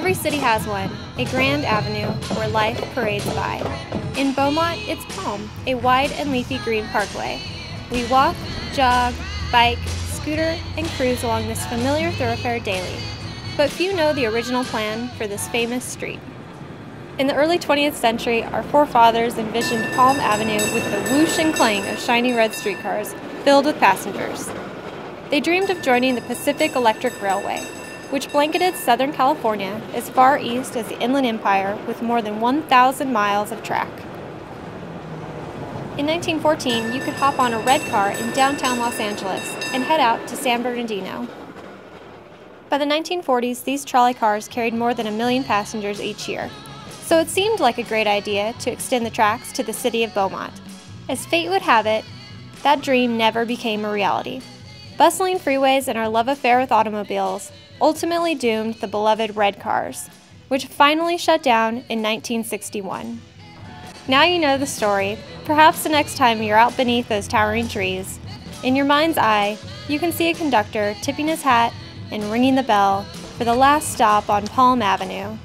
has one, a grand avenue where life parades by. In Beaumont, it's Palm, a wide and leafy green parkway. We walk, jog, bike, scooter, and cruise along this familiar thoroughfare daily. But few know the original plan for this famous street. In the early 20th century, our forefathers envisioned Palm Avenue with the whoosh and clang of shiny red streetcars filled with passengers. They dreamed of joining the Pacific Electric Railway, which blanketed Southern California as far east as the Inland Empire with more than 1,000 miles of track. In 1914, you could hop on a red car in downtown Los Angeles and head out to San Bernardino. By the 1940s, these trolley cars carried more than a million passengers each year, so it seemed like a great idea to extend the tracks to the city of Beaumont. As fate would have it, that dream never became a reality. Bustling freeways and our love affair with automobiles ultimately doomed the beloved red cars, which finally shut down in 1961. Now you know the story. Perhaps the next time you're out beneath those towering trees, in your mind's eye, you can see a conductor tipping his hat and ringing the bell for the last stop on Palm Avenue